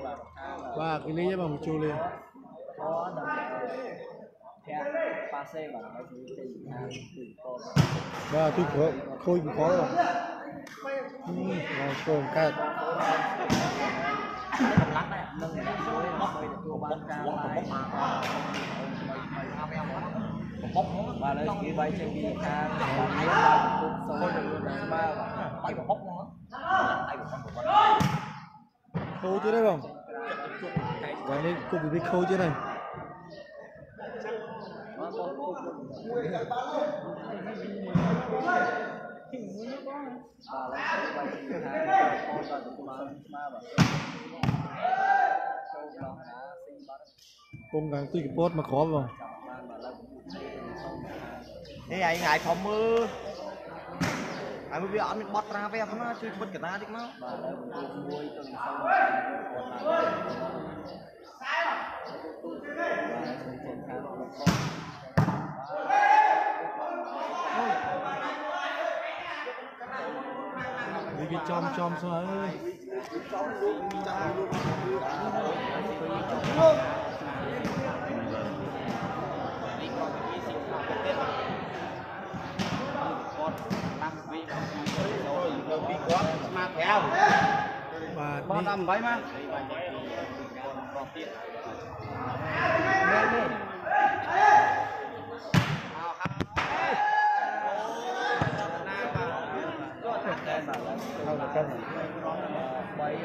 vào ba cái lý bằng chu liền có đợt theo ba xe vào nó chỉ tìm ba tôi khó khôi cũng khó rồi ừ, rồi cát và lấy cái bay trên đi ca còn nếu là sôi ba bay vào bóc nó tay của con của con khấu chứ đấy không? Và nên cùng với khấu chứ này công gắng tuy cái mà khó vào. Thế này ngại không mưa ហើយវាអត់នឹងបត់ត្រាវាផងណាជួយបិទកណាតិចមកបាទលើមួយទៅនឹងសំខ្សែនេះវាចំចំស្មើអើយចំលោកមានចាស់លោកលោក bao năm vậy mà không được cân bay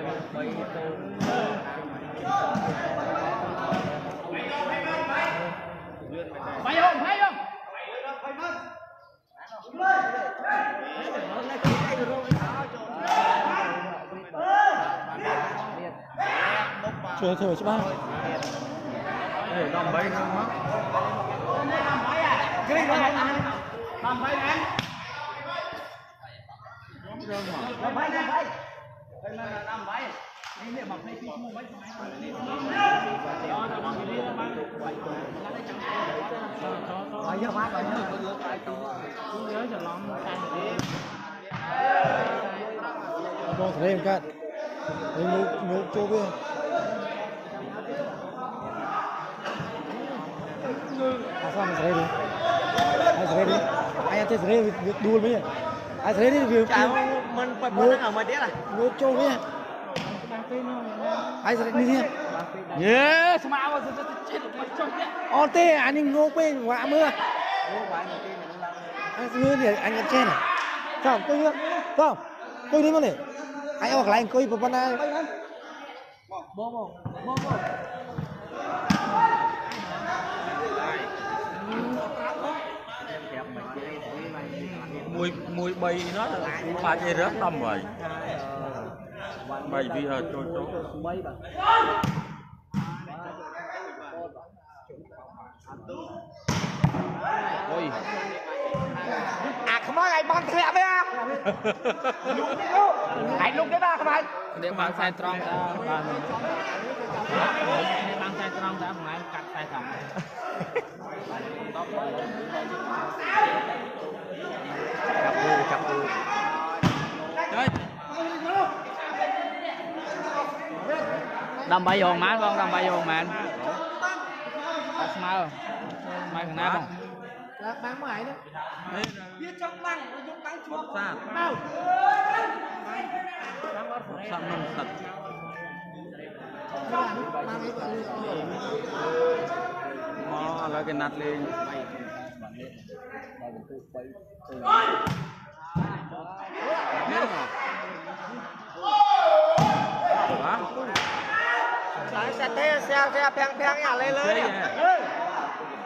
bảy không? Phải không? Chơi chơi chứ ba để đòn bay không á Làm bay giờ phát bay em cát đi ngủ ngủ chỗ à mà đi ai thấy đi ai thấy thấy việc đua mấy ai thấy đi việc chào mình phải bớt ở ngoài đấy này ngủ chỗ mấy ai thấy đi đi Yes, mà mà chết mất trông đấy. ô tê anh ngủ bên quả mưa. Anh mưa thì anh ăn trên này không tôi nhớ. Không tôi đi mà này. Anh ở lại coi bữa nay bố bố bố bố mùi mùi bay nó là ba dây rớt tâm rồi bảy vị ở chỗ chỗ ôi à không nói anh băng thẹn đấy à anh lúc đấy ba không anh để băng sai trăng đã, băng để băng sai trăng đã không anh cắt sai thẳng ដើម្បីយកម៉ានបងដើម្បីយកម៉ានអត់ស្មើស្មើខាងណាបង bán ngoài đó Đây là bóc ra sẵn mình thật nó là cái nát lên bay từ bay từ biết không hả xe thế xe xe pheng pheng nhà lên lên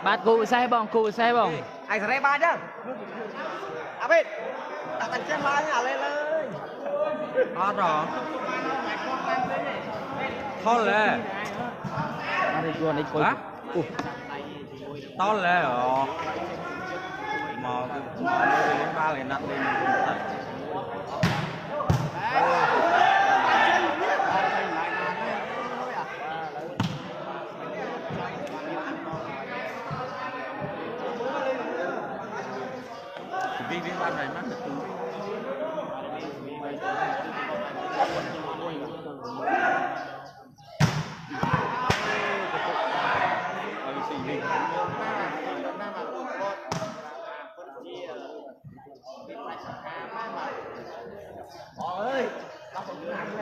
bạt cụ xe bong cụ xe bong anh sẽ ba chứ à bên đặt anh trên lái nhà lên lên à rõ thôi lẹ anh đi qua đi coi to lẹ rồi mà mà lên ba lên đặt lên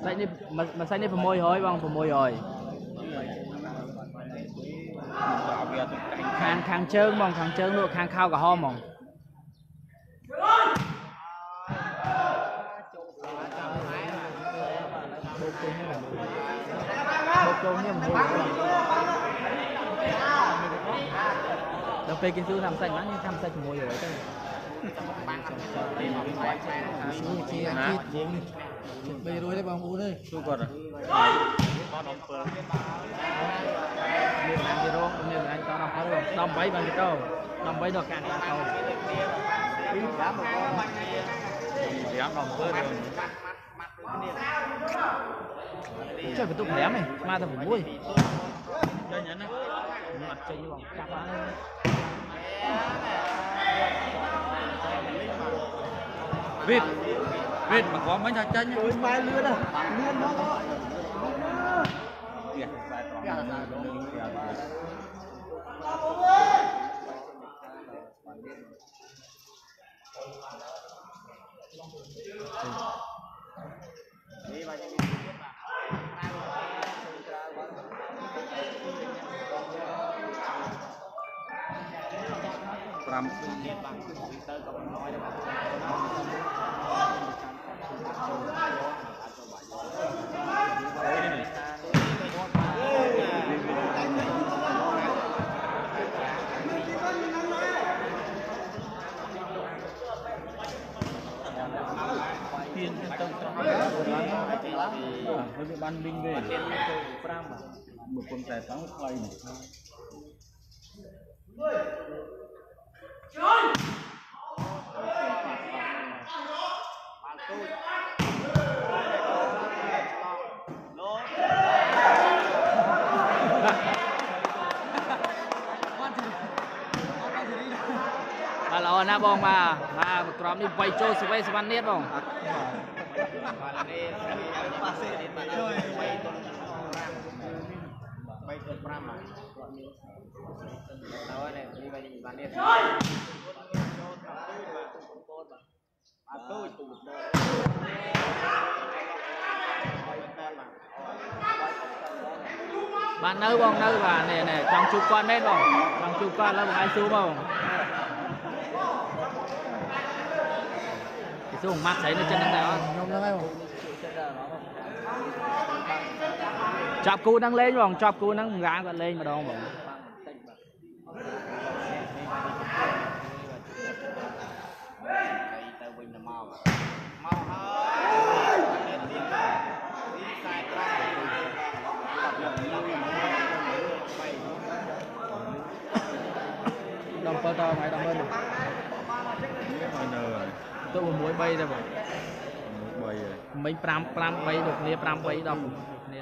Masanya masanya pemoy hoy bang vâng, pemoy rồi. Khang khang chơn bang vâng, khang chơn nữa khang khao cả ho mong. Đầu tiên kiến sư làm sạch nó nhưng tham sạch mua rồi đấy chứ. Bằng bằng bằng bằng bằng bằng bằng bằng bằng bằng bằng bằng bằng bây giờ đấy đây bằng bốn đi tôi còn à? Niệm anh gì đâu niệm anh tao đọc hết rồi đồng bảy bằng cái đâu đồng bảy được càng tao cầu dám đồng bơ rồi chơi cái tụng lém này. Ma tao phải vui chơi nhẫn chơi như vòng vịt Bên mà có mấy thằng chân nhá. Mai lươn à. Lươn nó Hãy subscribe cho kênh Ghiền Mì Gõ Để không bỏ lỡ những video hấp dẫn tiên trong trong hơi bị ban binh về một quần tài táo quay Chọn! ញបងចាប់ហើយ វិតវិតមកគាត់មិនថាចាញ់ Ôi mai lươn à Lươn nó nó ទៀតខ្សែត្រង់ ទៀនទៅត្រង់ហើយវាបានលីងទេ5បើគុំតែត្រង់ថ្លៃនេះ បាទល្អណាស់បងបាទបាទក្រមនេះវាយចូលសវ័យសវណ្ណនេះបង បាទនៅបងនៅបាទនេះនេះចង់ជួបគាត់មែនបងចង់ជួបគាត់ឥឡូវបងឯងស៊ូបង xuống mắt thấy nó chân đang đéo chọc cú đang lên vòng chọc cú đang gã còn lên mà đâu mà đồng bơ to mày đồng bơ ទៅ6 3ទៅបង 3ហើយ មិញ5 5 3ដូចគ្នា5 3 10គ្នា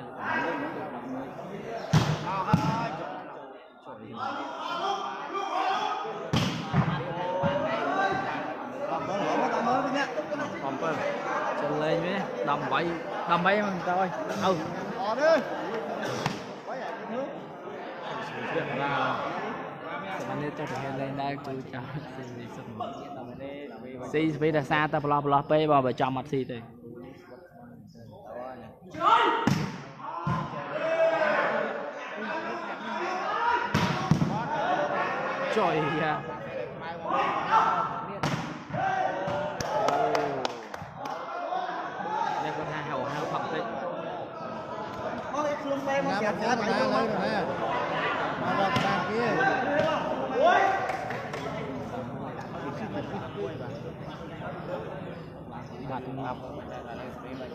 Nó tao mới đi nha 7ចូលលេងវិញ18 18មិនទៅអើយអើ Ờ đi វាឡាសមនេះទៅប្រហែលលេងដែរគឺចាំស៊ីសុទ្ធស៊ីស្វីតែសារតែប្រឡោះប្រឡោះពេកបងបើចំអត់ស៊ីទេចុយយ៉ានេះគាត់ថាហៅហៅផឹកតិច Nó cái xương tay ណា nó មក kẹt កាត់ ra ណា mày ឡើយ đâu ណាមកដល់តាមគេ Bạc ngọc Hãy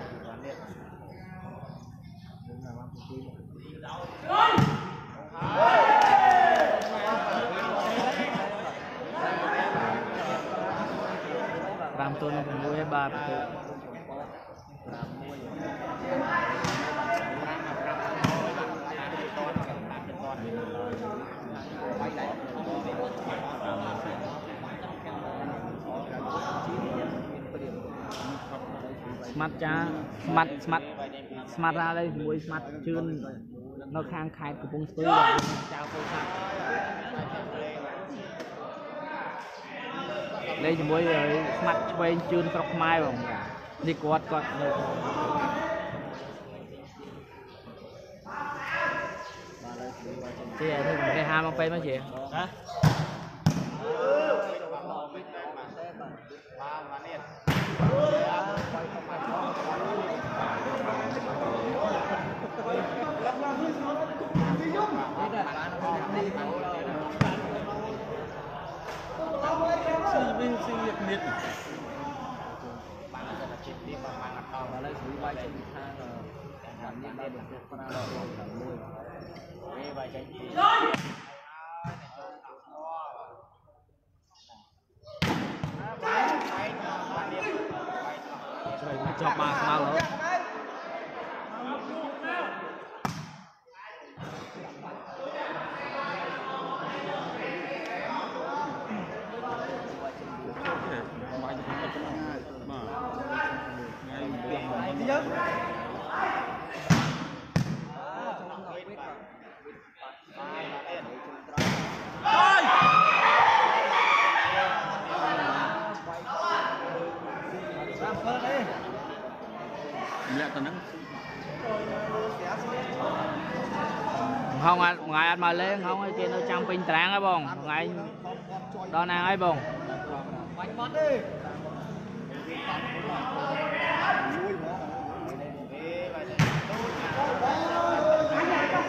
subscribe មាត់ចាស្មាត់ស្មាត់ស្មាត់រ៉ា đây មួយស្មាត់ជឿននៅខាងខេត្តកំពង់ស្ពឺបាទចៅពោធិ៍សាត់លេងជាមួយស្មាត់ឆ្វេងជឿនស្រុកខ្មែរបងនេះគាត់គាត់ជានេះគេហាមកពេលមកជាហ៎ស៊ីវិញស៊ីវាគ្នាបានតែជិតនេះ Sinh sinh liệt miệt. Bạn là chỉ đi bằng bằng mặt đầu và lấy thứ មកលេងហងឲ្យគេនៅចាំពេញតារាងហ៎បងថ្ងៃដល់ណាហើយបង បាញ់បាត់ទេ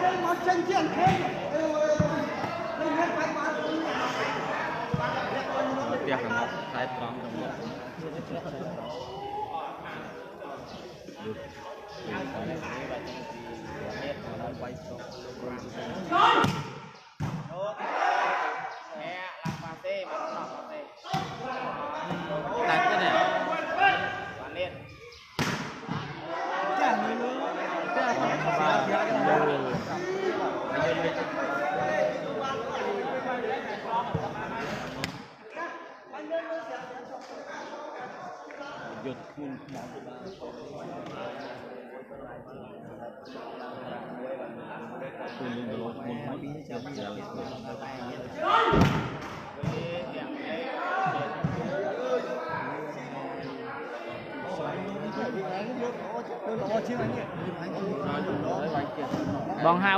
មួយមកចេញជាងខេង ផ្ទះខាងមុខខ្សែត្រង់ខាងមុខ ដា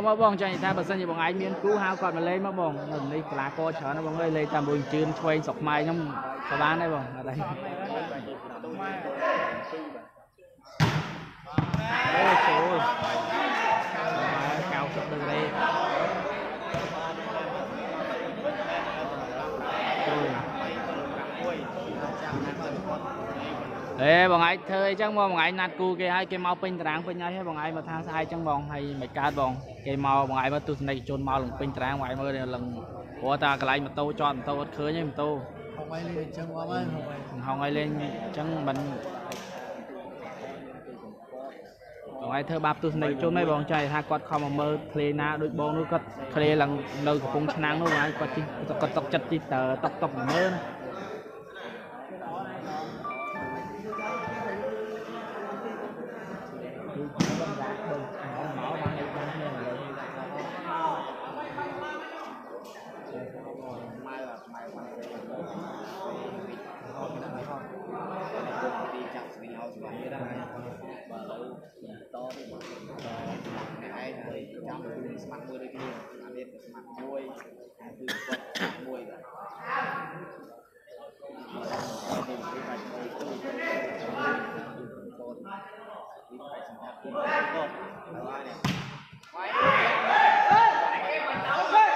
មកបងចាញ់ថាបើសិនជាបងឯងមានគ្រូហៅគាត់មកលេងមកបងនៅនេះកីឡាករច្រើនណាស់បងអើយលេងតាមមួយជឿនឆ្វេងស្រុកខ្មែរខ្ញុំក៏បានដែរបងអត់អីអូចូលកៅសុកដឹងទេ អេបងឯងធ្វើអីចឹងមកបងឯងណាត់គូគេឲ្យគេមកពេញតារាងពេញហើយហើយបងឯងមកថាស្អែកចឹងបងហើយមិនកើតបងគេមកបងឯងមកទស្សនិកជនមកលំពេញតារាងបងឯងមើលលឹងព្រោះតាកន្លែងម៉ូតូចតម៉ូតូអត់ឃើញទេម៉ូតូហងឯងលេងអញ្ចឹងបងអើយហងឯងលេងអញ្ចឹងមិនបងឯងធ្វើបាបទស្សនិកជនហ្នឹងបងចៃថាគាត់ខំមកមើលឃ្លេណាដូចបងនោះគាត់ឃ្លេឡើងនៅកំពង់ឆ្នាំងនោះបងឯងគាត់ជិះគាត់ຕົកចិត្តជិះតតុកតុកមើលណា ស្មាត់មួយដូចគ្នាអានេះស្មាត់មួយហើយគឺគាត់ស្មាត់មួយបាទនេះគឺបាច់ទៅទៅកូននេះបាច់សម្រាប់គុំកូនហើយនេះវាយតែគេមិនដល់ទេ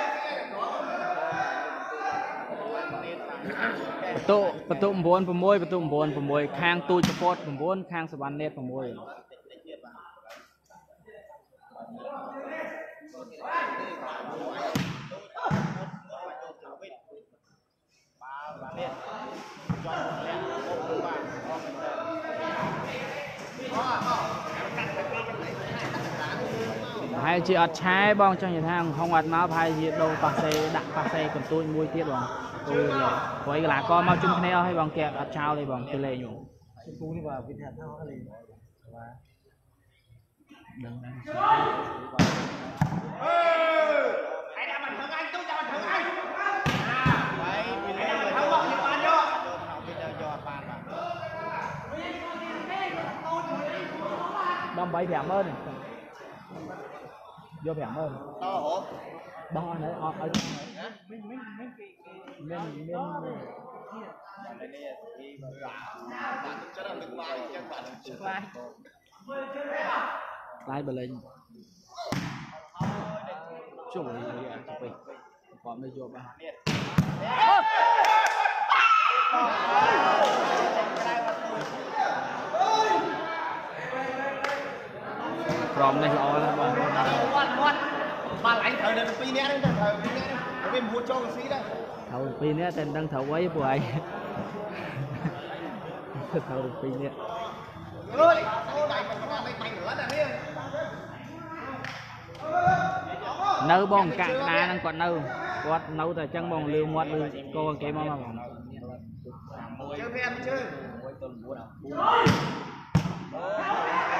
បន្ទុបន្ទុ9 6បន្ទុ9 6ខាងទូចសពត9ខាងសវណ្ណនេត6 hai chị ọt trái bong cho nhà thang không ọt nó hai chị đồ bà xe đặt bà xe còn tôi mua tiếp bằng tôi là có là con mau chung cái này hay bằng kẹt ọt trao đây bằng tôi lệ nhủ đừng đừng mày phải ơn vô phải ơn to hổ đo nữa ờ, ờ. ở ở mình mình mình lại bờ lên chung thì ăn chụp đi còn đây vô ba. Ờ. ក្រមនេះល្អណាស់បងបងគាត់គាត់បាល់អញត្រូវនៅ2នាក់ហ្នឹងទៅត្រូវ2នាក់ហ្នឹងវាមួតចូលកស៊ីដែរត្រូវ2នាក់តែមិនដឹងត្រូវអីព្រោះឯងត្រូវ2នាក់រួយចូលដៃមិនបានដៃបាញ់រត់អានេះនៅបងកាក់ដាហ្នឹងគាត់នៅគាត់នៅតែអញ្ចឹងបងលឺមាត់លឺកូនគេមកបងជើង PM ជើង1ទល់9 14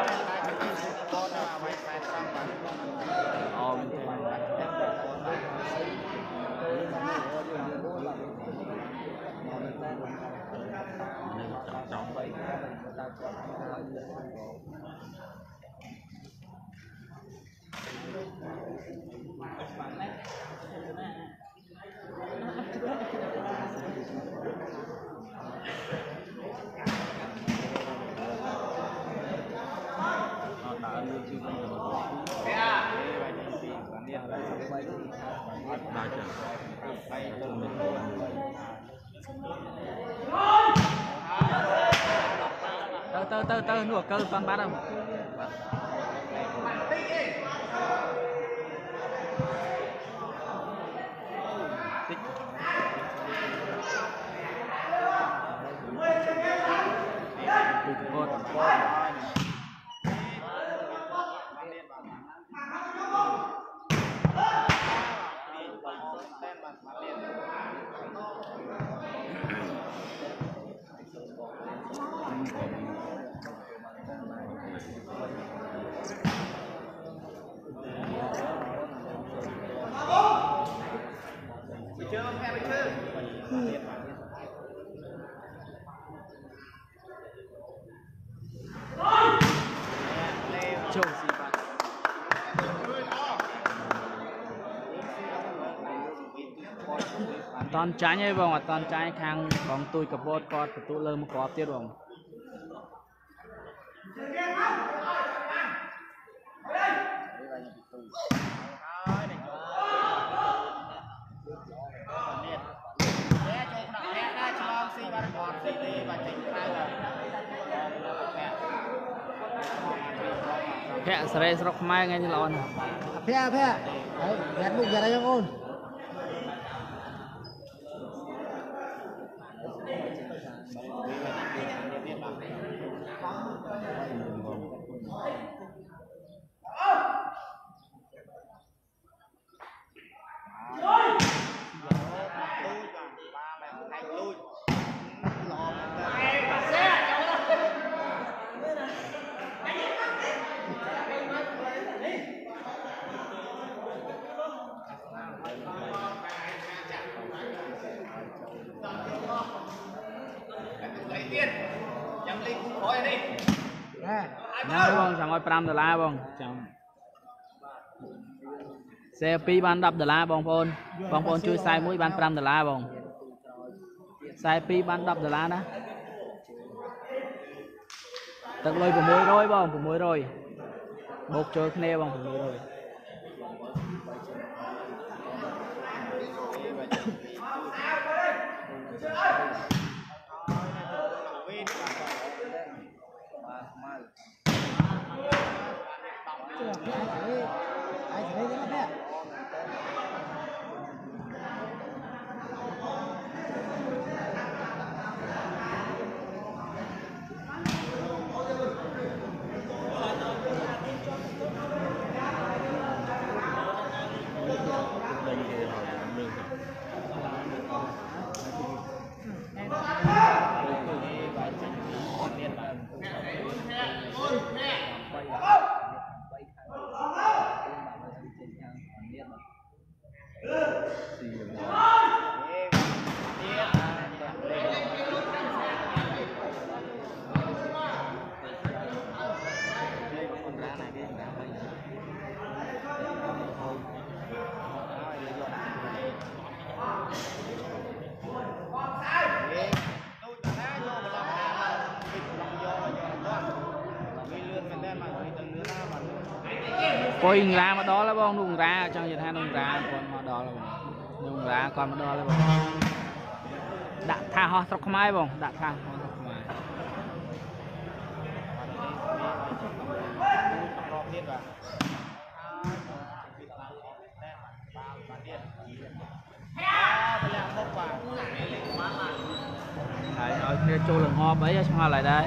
tơ tơ nuốt cơ toàn bắt không Tích gì bạn toàn trái ấy vòng toàn trái khang bóng tôi cặp bốt con tụ lơ một có tiết vòng Hẹ sere srok mai ngay như lon ភ័ក្រភ័ក្រហើយយ៉ាត់មុខយ៉ាត់អីអូន 5ដុល្លារបងចាំសេ2បាន10ដុល្លារបងប្អូនបងប្អូនជួយខ្សែ1បាន5ដុល្លារបងខ្សែ2បាន10ដុល្លារណាទឹកលុយ600បង600បូកចូលគ្នាបង600 ពុយអង្រាមកដល់ហើយបងនោះអង្រាចង់និយាយថានោះអង្រាគាត់មកដល់ហើយបងនោះអង្រាគាត់មកដល់ហើយបងដាក់ថាហោះស្រុកខ្មែរបងដាក់ថាហោះស្រុកខ្មែរ ហើយឲ្យគ្នាចូលលំហបអីឲ្យឆ្ងល់ហើយដែរ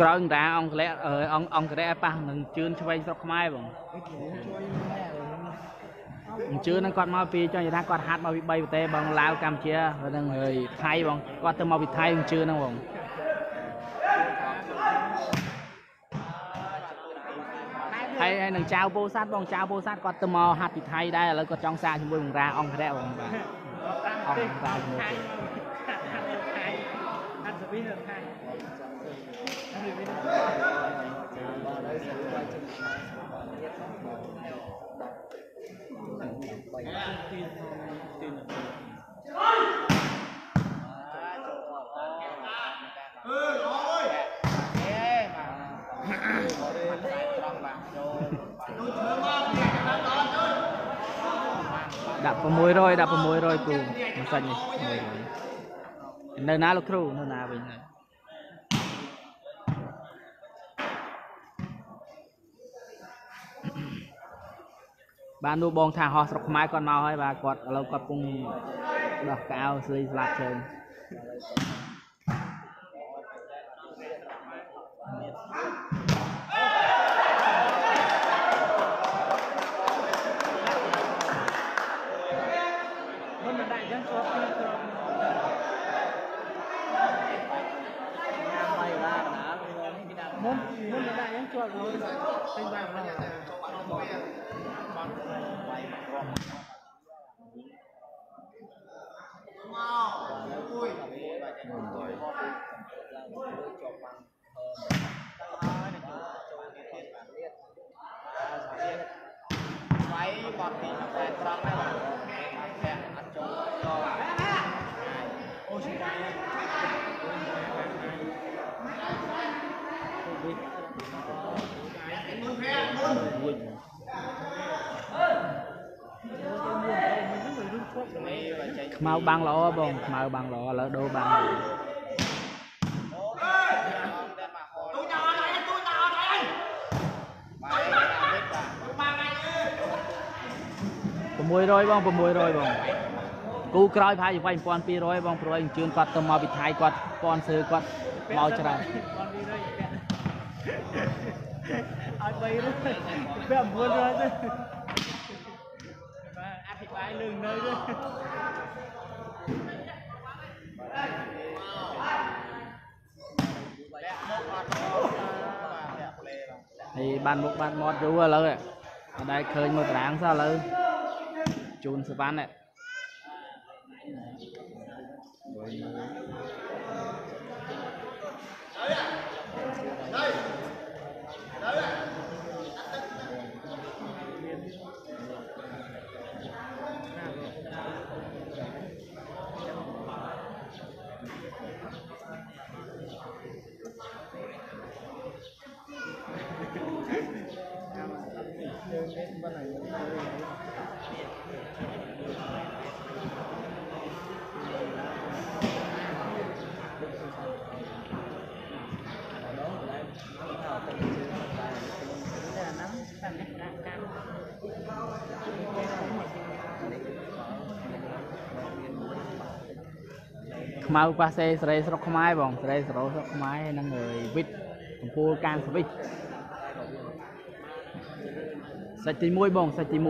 ក្រោយអង្រាអង្គលៈអឺអង្គអង្គរៈប៉ះនឹងជឿនឆ្វេងស្រុកខ្មែរបងអញ្ជើញហ្នឹងគាត់មកពីចង់និយាយថាគាត់ហាត់មកពី3ប្រទេសបងឡាវកម្ពុជាហ្នឹងហើយថៃបងគាត់ទៅមកពីថៃអញ្ជើញហ្នឹងបងហើយហើយនឹងចៅពោធិ៍សាត់បងចៅពោធិ៍សាត់គាត់ទៅមកហាត់ពីថៃដែរឥឡូវគាត់ចង់សារជាមួយអង្រាអង្គរៈបងបាទអង្គរៈជាមួយគេ ដាក់600ដាក់600គ្រូមិនសាច់នេះ600នៅណាលោកគ្រូនៅណាវិញហើយបាននោះបងថាហោះស្រុកខ្មែរគាត់មកហើយបាទគាត់ឥឡូវគាត់កំពុងដោះកៅស្លីស្លាប់ជើង ខ្មៅបាំងល្អបងខ្មៅបាំងល្អឥឡូវដូរបាំងហើយ600បង600បងគូក្រោយប្រហែលជា1200បងព្រោះអញ្ជើញគាត់ទៅមកពីថៃគាត់ពន់សើគាត់មកច្រើនឲ្យ3រួចពាក់9រួចទៅបាទអធិប្បាយលឿងនៅទៅ បានមុខបានមាត់យូរឥឡូវអត់ដែលឃើញមើលតារាងសោះឥឡូវជូនសវណ្ណហ្នឹ ខ្មៅប៉ាសេសេរីស្រុកខ្មែរបងសេរីសរោស្រុកខ្មែរនិងវិទ្យកំពូលកានសវិចសាច់ទី1បងសាច់ទី1ហ្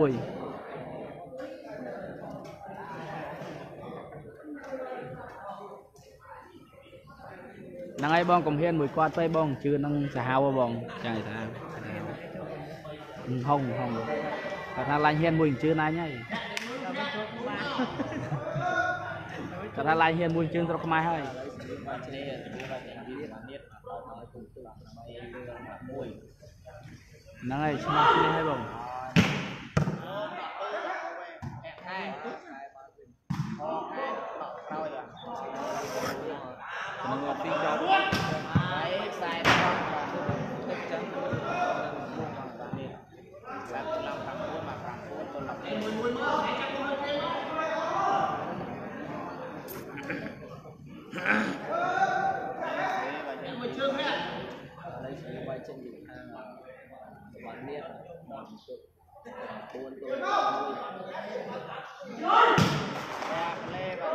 នឹងហើយបងកំហ៊ានមួយគាត់ទេបងជឿនឹងសាហាវបងចឹងឯថាហុងហុងគាត់ថាឡាញហ៊ានមួយជឿណាញ់ហើយ គាត់ថាឡាយហ៊ានមួយជើងស្រុកខ្មែរហើយហ្នឹងហើយឈ្មោះនេះហើយបង trên những à, quán niệm. Bản sự buôn tôi vui lê và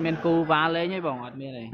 ត់មានគូវ៉ាលេងទេបងអត់មានទេ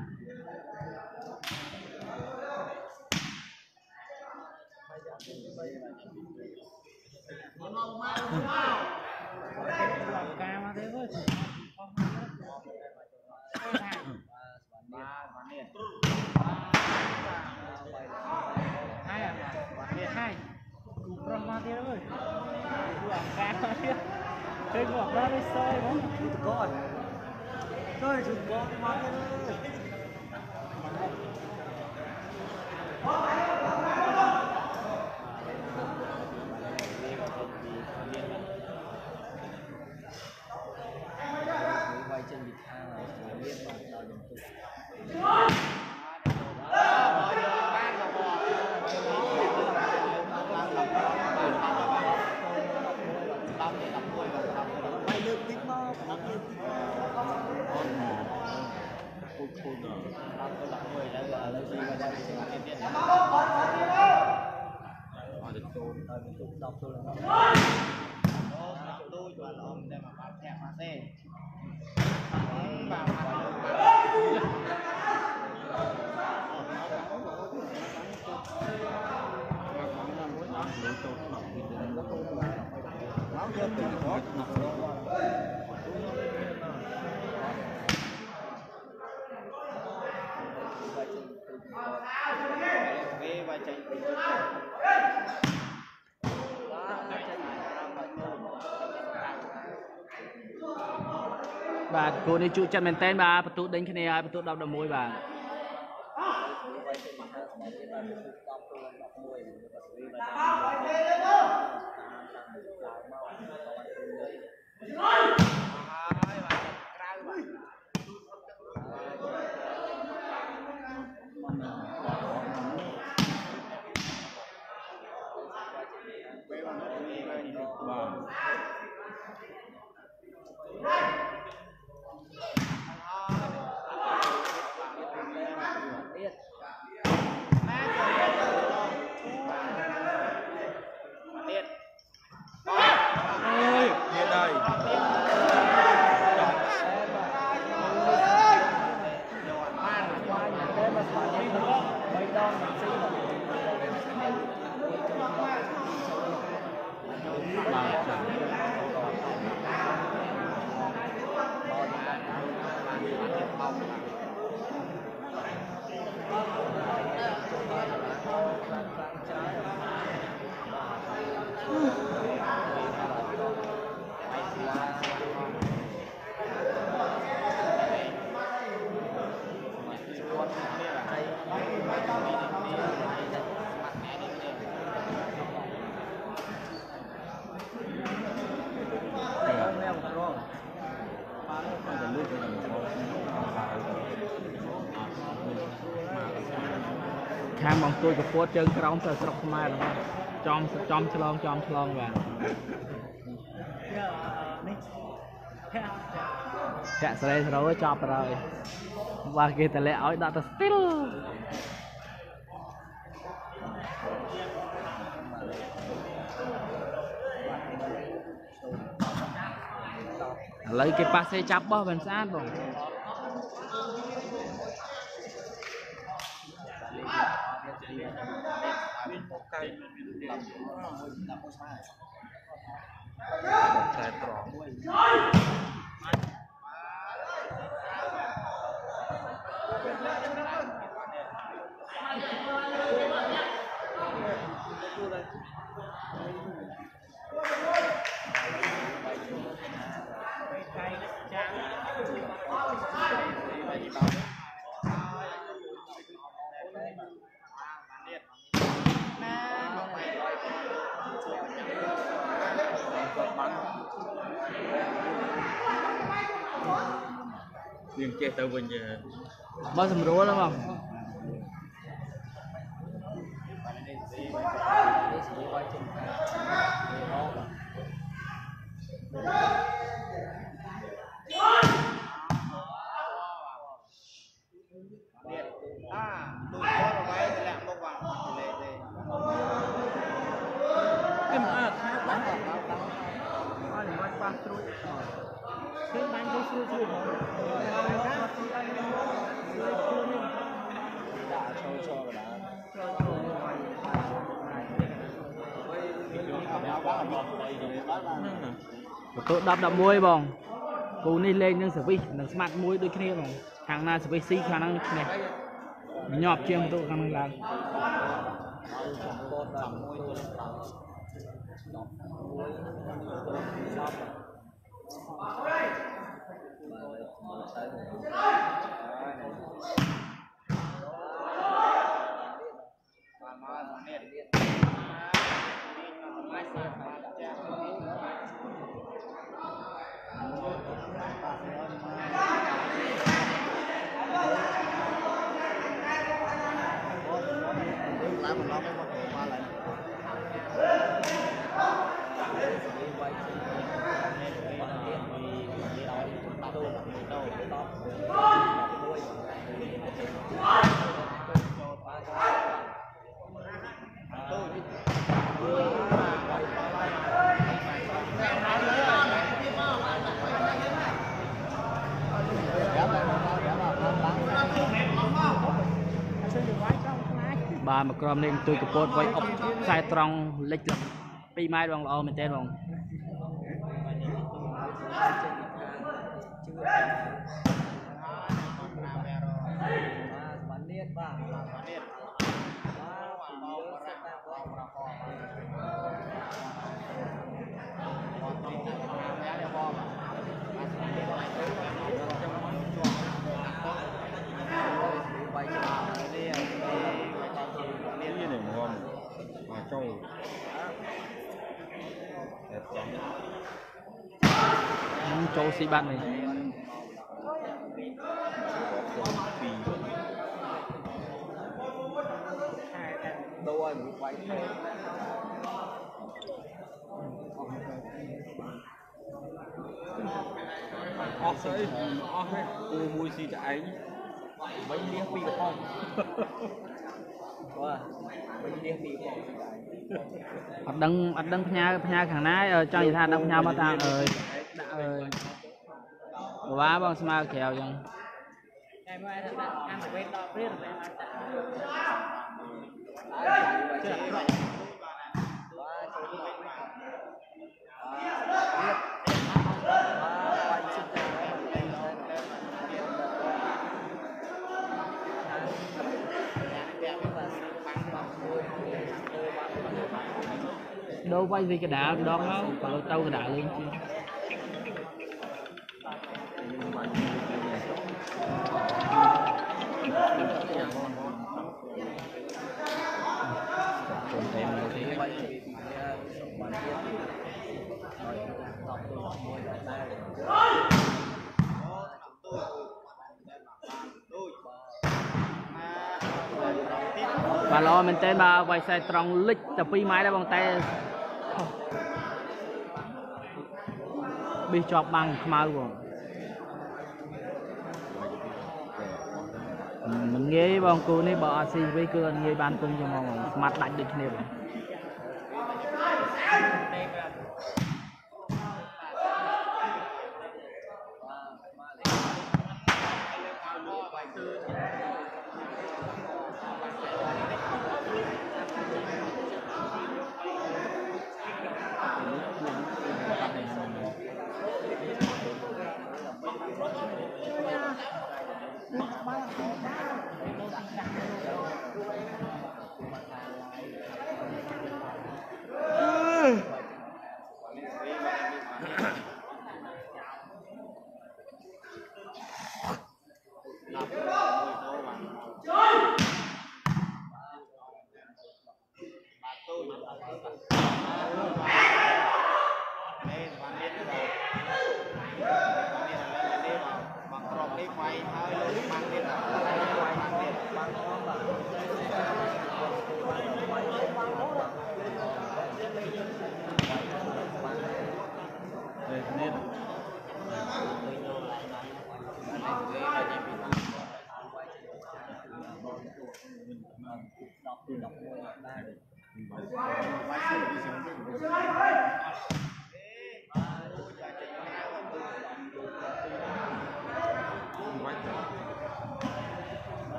គូនេះជួបចិត្តមែនតើបាទបន្ទុកដេញគ្នាហើយបន្ទុក10 11បាទ កពួតជើងក្រោមទៅស្រុកខ្មែរហ្នឹងចំចំឆ្លងចំឆ្លងបាទនេះចាចាក់សេរីសរោចប់ទៅហើយបាទគេតម្លាក់ឲ្យដាក់ទៅ still ឥឡូវគេប៉ាសេចាប់បោះមិនស្អាតបង 不我进了不传染 បើ 10 11បងគូនេះលេងនឹងសវិសនឹងស្មាត់មួយដូចគ្នាបងខាងណាសវិសស៊ីខាងហ្នឹងឈ្នះញាប់ជាងបន្ទូខាងហ្នឹងឡើង កក្រុមនេះទួយកពតໄວអុកខ្សែត្រង់លិច2ម៉ែត្របងល្អមែនទែនបង ចូលស៊ីបាត់នេះ phi đôi mũi quay thêm ốc đấy ốc đấy cô mui xì cho anh mấy lia phi của con wow mấy lia phi của con អត់ដឹងអត់ដឹងផ្ញើផ្ញើខាងណាអឺចង់និយាយថាដឹងផ្ញើមកតាមអើយ ដាក់អើយបបាបងស្មើក្រៅចឹង Ngày mai thật បាទល្អមែនតើបាទវាយខ្សែត្រង់លិចតែ2ម៉ែត្រដែរបងតែបេះជាប់បាំងខ្មៅបង មិនងាយបងគូនេះបើអត់ស៊ីវិញគឺអត់ងាយបានគុំជាងហ្មងស្មាត់ដាច់ដូចគ្នាបង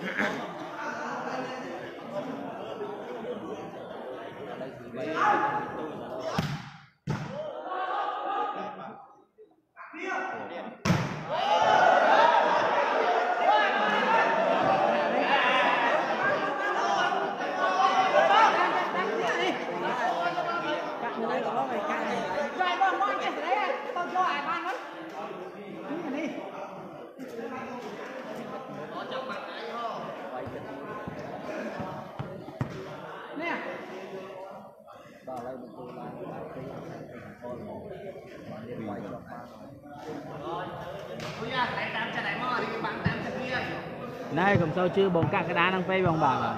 Yeah. ចូលជឿបងកាក់កដានឹងពេលបងបាទ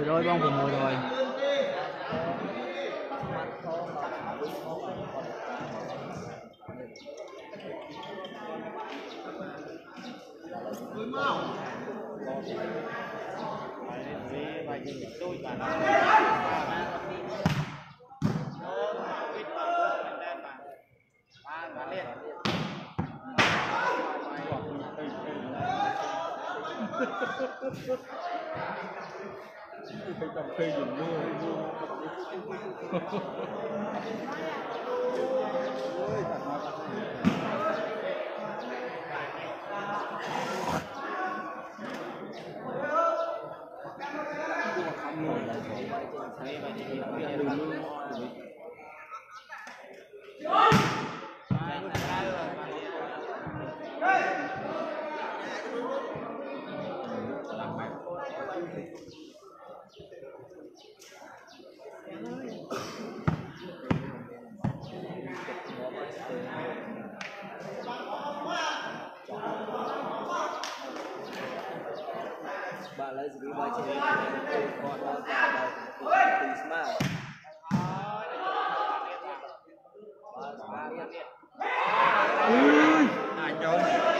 10 rồi bóng của 10 rồi Thank you cái cà phê dùng mưa Thank you. Nào Ai cũng được hết cả hết. nhớ đi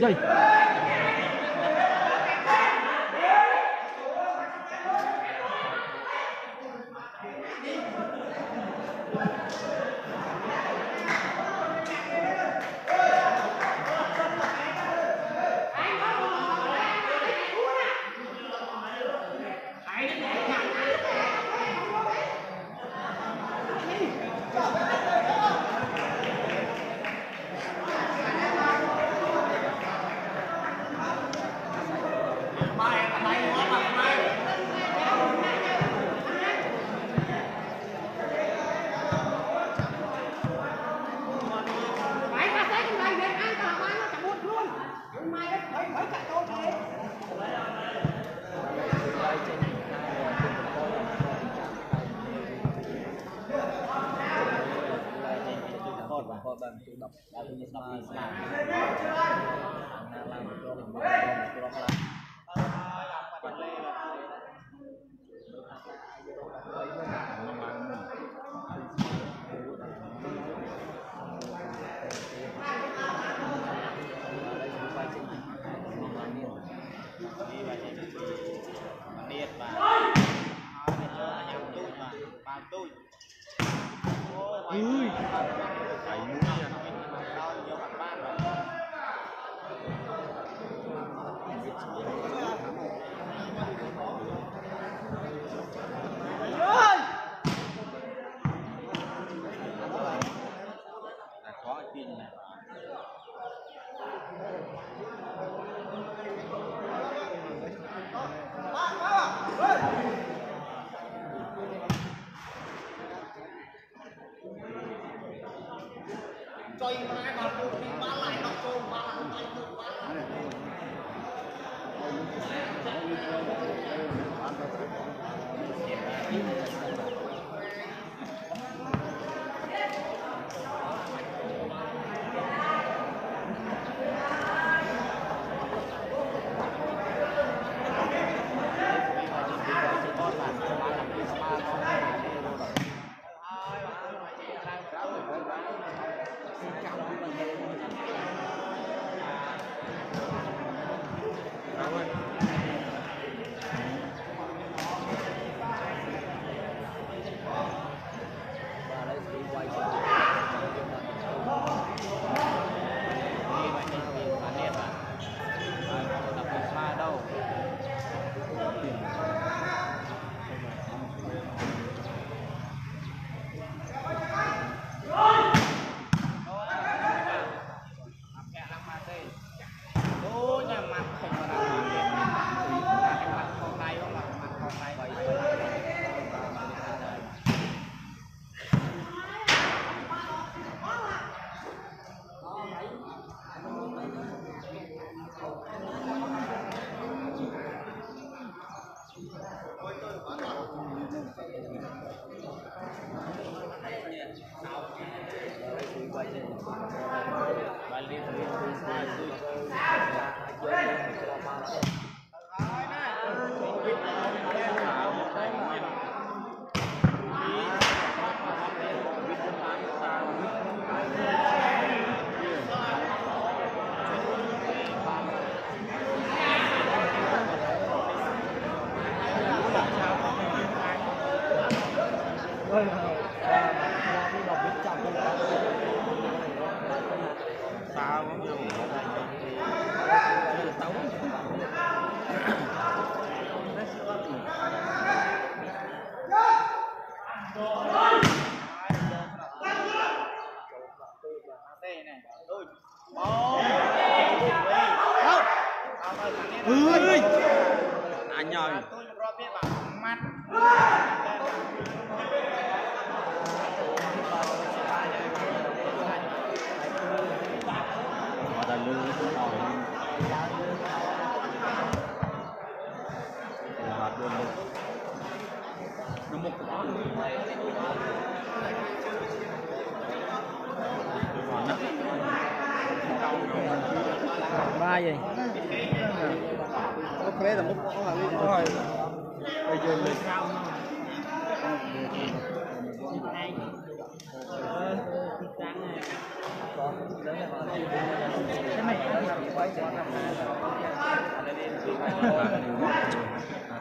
đi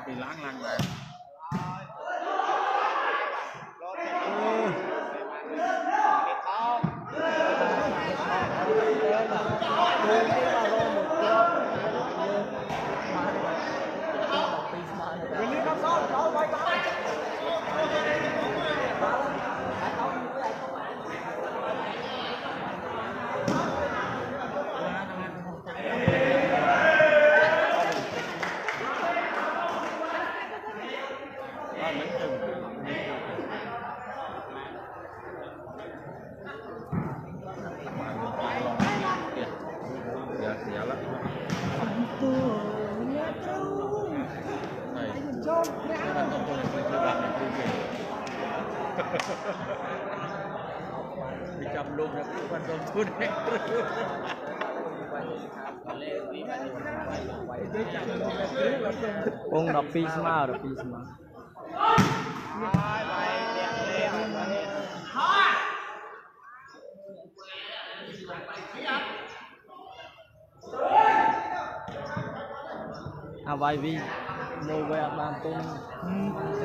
Thì láng lăng về.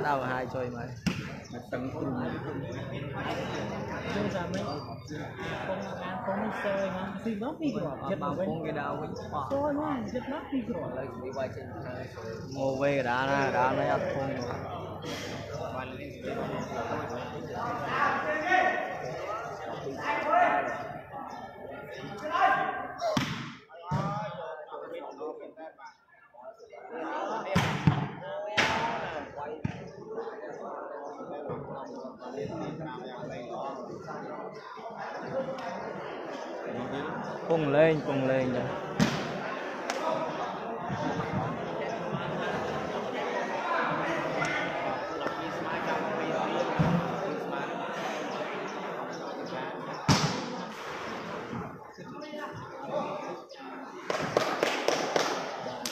cái hai chơi mà. Tầng cùng bây giờ mới không ăn không biết sơi mà thì nó bị rồi chết mà không cái đầu ấy. Sơi mà chết nó bị rồi lại bị vay trên ngô về đã nè đã nè không cùng lên cùng lên rồi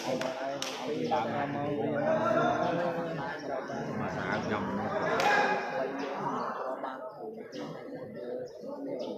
Hãy subscribe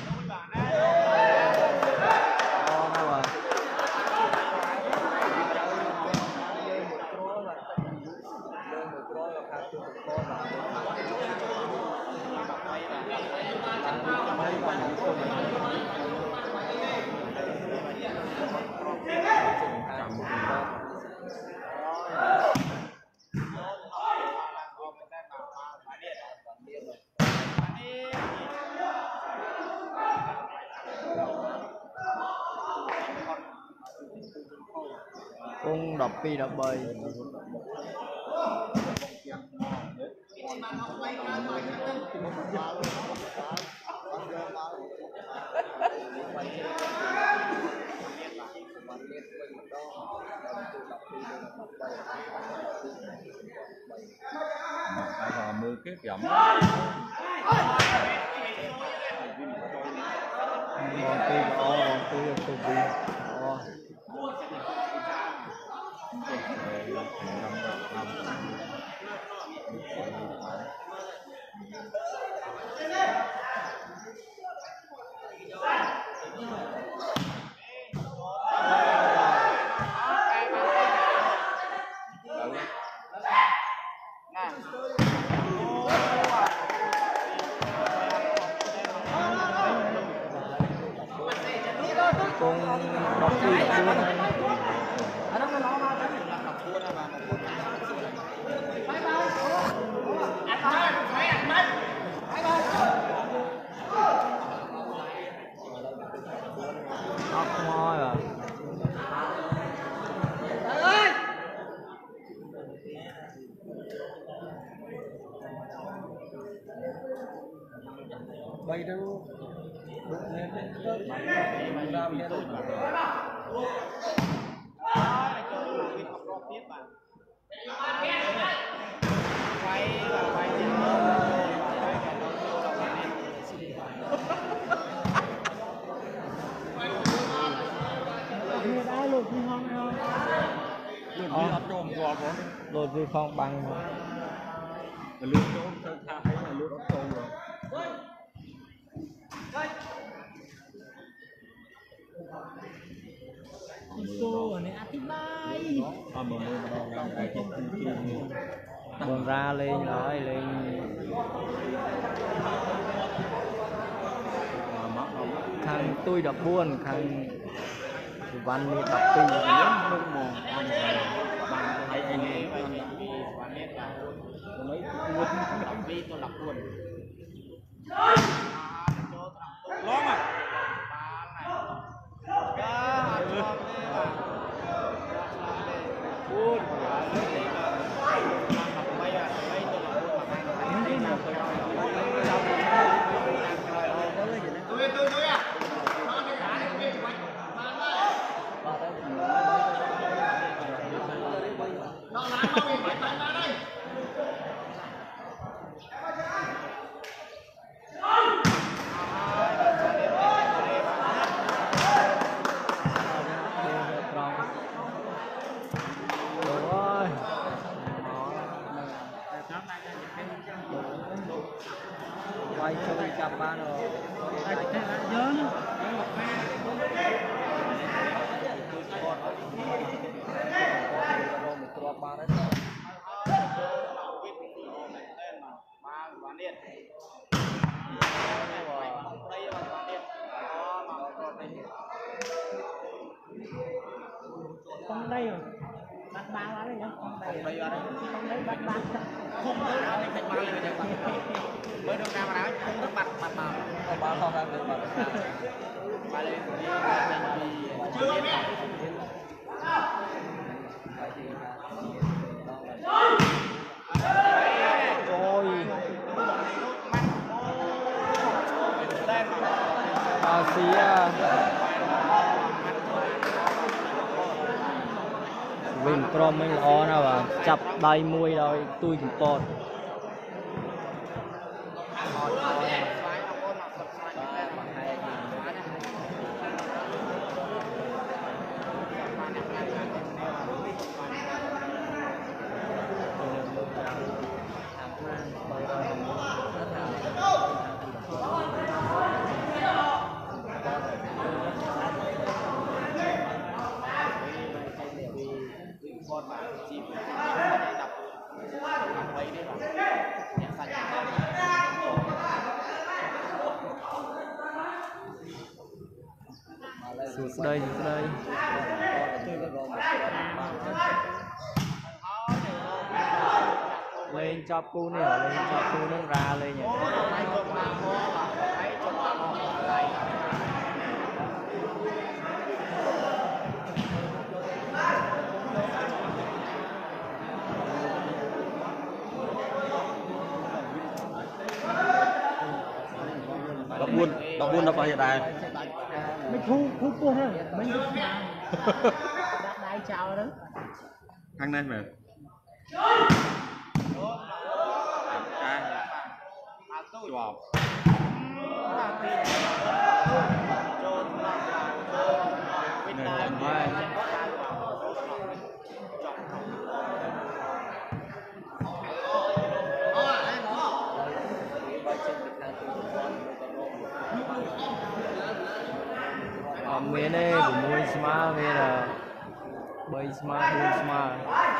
PWG គាត់ផង លោតវាផងបាំងមក លឿនចូលទៅថាអីលឿនអត់ចូលហ្មង សូនេះអធិប្បាយ អត់មកមើលម្ដងឡើងតែចិត្តទីទីនេះ បងរាលេងហើយលេង មកមកដល់ ខាងទួយ14ខាងសុវណ្ណនេះ12 យើងមុខមកអត់មក em mấy tôi lọc luôn lóng à Hãy subscribe cho kênh Ghiền Mì Gõ Để không bỏ lỡ những video hấp dẫn không rất mặt mặt màu không bao không ăn được mặt mà lên đi chưa biết Vinh Prom mình lo nào và chập đai mui rồi tôi cũng còn nih oleh capunan ralenya. đọc buôn đọc buôn đọc vào hiện đại mình thu thu buôn thôi mình đại chào đó thằng này mày chòm này ờ, còn mai Ông Nguyễn ấy, bụng môi smart, bây là bây smart, buôn smart.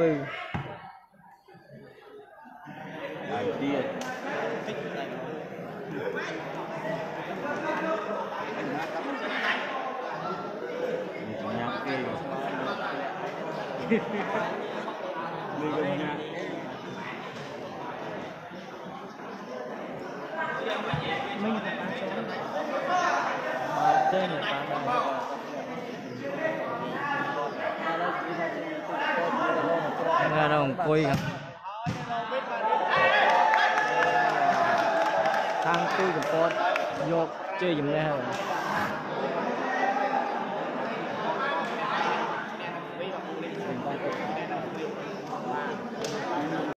foi